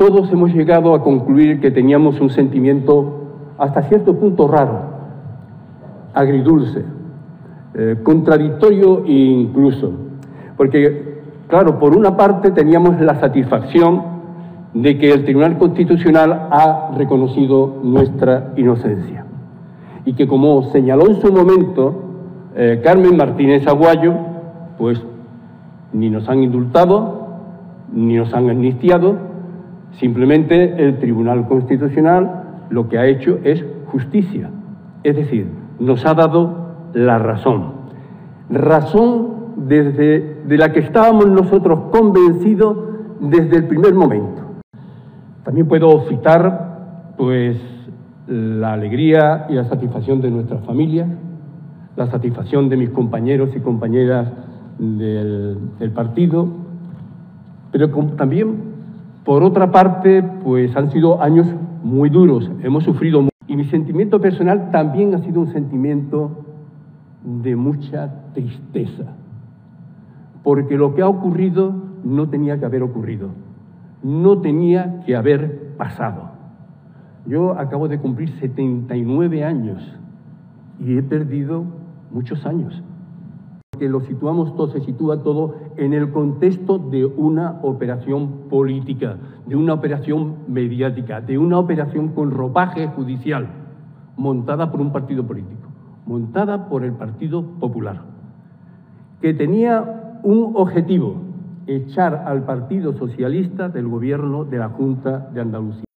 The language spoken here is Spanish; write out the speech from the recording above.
todos hemos llegado a concluir que teníamos un sentimiento hasta cierto punto raro, agridulce, eh, contradictorio e incluso. Porque, claro, por una parte teníamos la satisfacción de que el Tribunal Constitucional ha reconocido nuestra inocencia y que, como señaló en su momento eh, Carmen Martínez Aguayo, pues ni nos han indultado, ni nos han amnistiado, simplemente el Tribunal Constitucional lo que ha hecho es justicia, es decir, nos ha dado la razón. Razón desde de la que estábamos nosotros convencidos desde el primer momento. También puedo citar pues la alegría y la satisfacción de nuestras familias, la satisfacción de mis compañeros y compañeras del, del partido, pero también, por otra parte, pues han sido años muy duros, hemos sufrido mucho. Y mi sentimiento personal también ha sido un sentimiento de mucha tristeza, porque lo que ha ocurrido no tenía que haber ocurrido, no tenía que haber pasado. Yo acabo de cumplir 79 años y he perdido muchos años. Que lo situamos todo, se sitúa todo en el contexto de una operación política, de una operación mediática, de una operación con ropaje judicial, montada por un partido político, montada por el Partido Popular, que tenía un objetivo, echar al Partido Socialista del gobierno de la Junta de Andalucía.